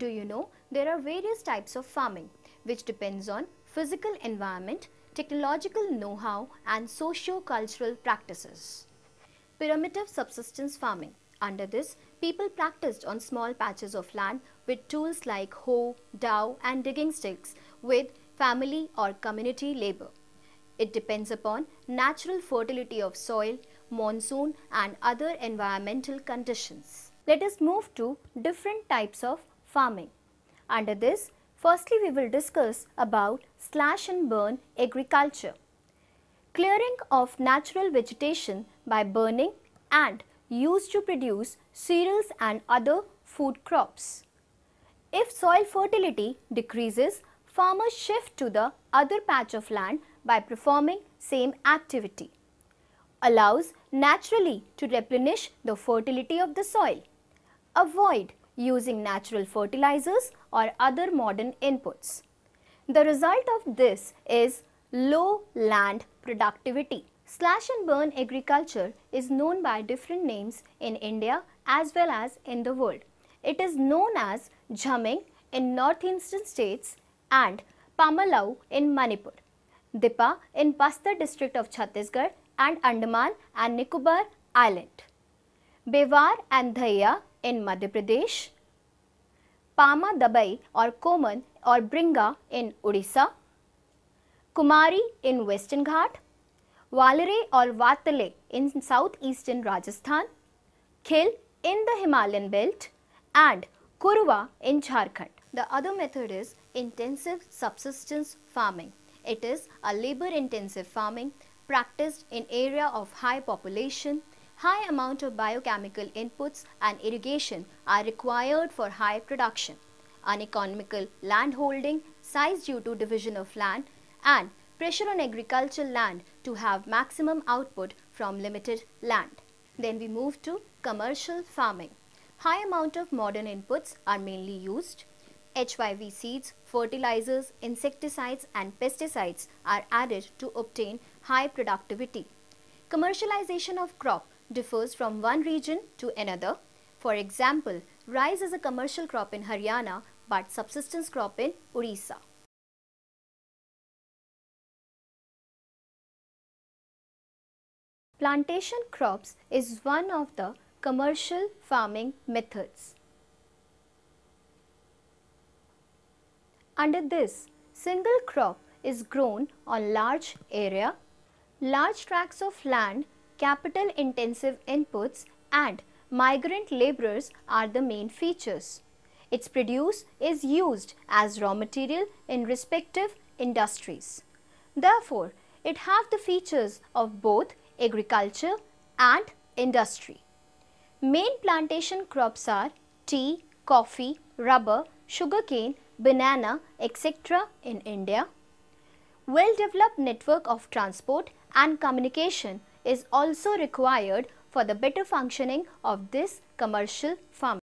Do you know there are various types of farming which depends on physical environment, technological know-how and socio-cultural practices. Primitive subsistence farming. Under this, people practiced on small patches of land with tools like hoe, dao and digging sticks with family or community labor. It depends upon natural fertility of soil, monsoon and other environmental conditions. Let us move to different types of farming. Under this, firstly we will discuss about slash and burn agriculture. Clearing of natural vegetation by burning and used to produce cereals and other food crops. If soil fertility decreases, farmers shift to the other patch of land by performing same activity. Allows naturally to replenish the fertility of the soil. Avoid using natural fertilizers or other modern inputs. The result of this is low land productivity. Slash and burn agriculture is known by different names in India as well as in the world. It is known as Jhumming in northeastern states and Pamalau in Manipur, Dipa in Bastar district of Chhattisgarh and Andaman and Nicobar Island, Bewar and Dahiya in Madhya Pradesh, Pama Dabi or Koman or Bringa in Odisha, Kumari in Western Ghat, Walere or Vatale in southeastern Rajasthan, Khil in the Himalayan belt and Kurwa in Jharkhand. The other method is intensive subsistence farming. It is a labor intensive farming practiced in area of high population, high amount of biochemical inputs and irrigation are required for high production. Uneconomical land holding, size due to division of land and pressure on agricultural land to have maximum output from limited land. Then we move to commercial farming. High amount of modern inputs are mainly used. HYV seeds, fertilizers, insecticides and pesticides are added to obtain high productivity. Commercialization of crop differs from one region to another. For example, rice is a commercial crop in Haryana but subsistence crop in Orissa. Plantation crops is one of the commercial farming methods. Under this, single crop is grown on large area, large tracts of land, capital intensive inputs and migrant laborers are the main features. Its produce is used as raw material in respective industries. Therefore, it have the features of both agriculture and industry. Main plantation crops are tea, coffee, rubber, sugarcane, banana, etc. in India. Well-developed network of transport and communication is also required for the better functioning of this commercial farming.